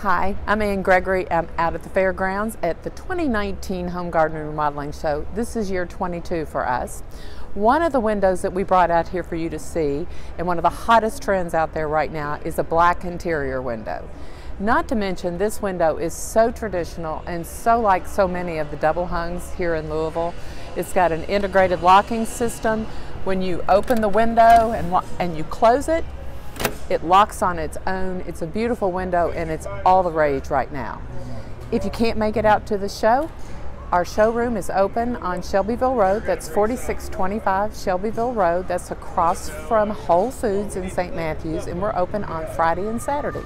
Hi, I'm Ann Gregory. I'm out at the fairgrounds at the 2019 Home Garden Remodeling Show. This is year 22 for us. One of the windows that we brought out here for you to see, and one of the hottest trends out there right now, is a black interior window. Not to mention, this window is so traditional and so like so many of the double hungs here in Louisville. It's got an integrated locking system. When you open the window and, and you close it, it locks on its own. It's a beautiful window and it's all the rage right now. If you can't make it out to the show, our showroom is open on Shelbyville Road. That's 4625 Shelbyville Road. That's across from Whole Foods in St. Matthews, and we're open on Friday and Saturday.